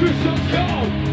Christians go!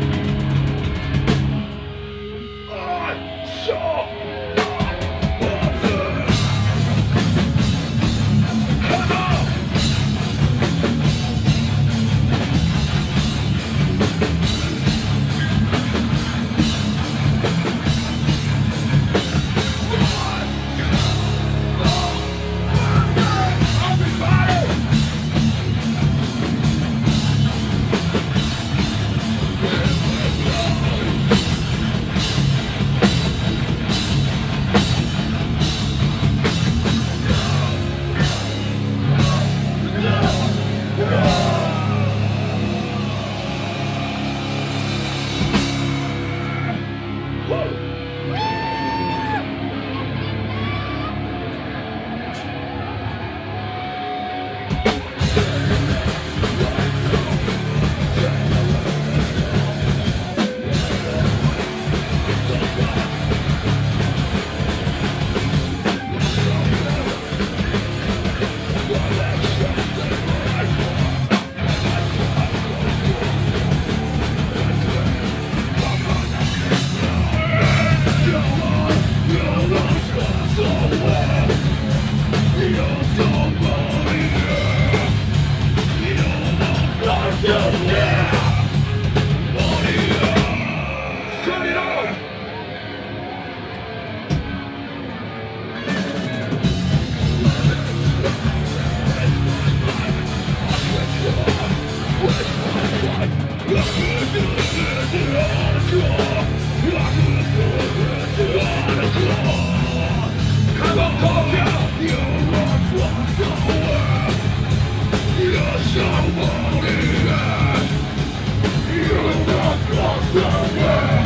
Turn Somewhere.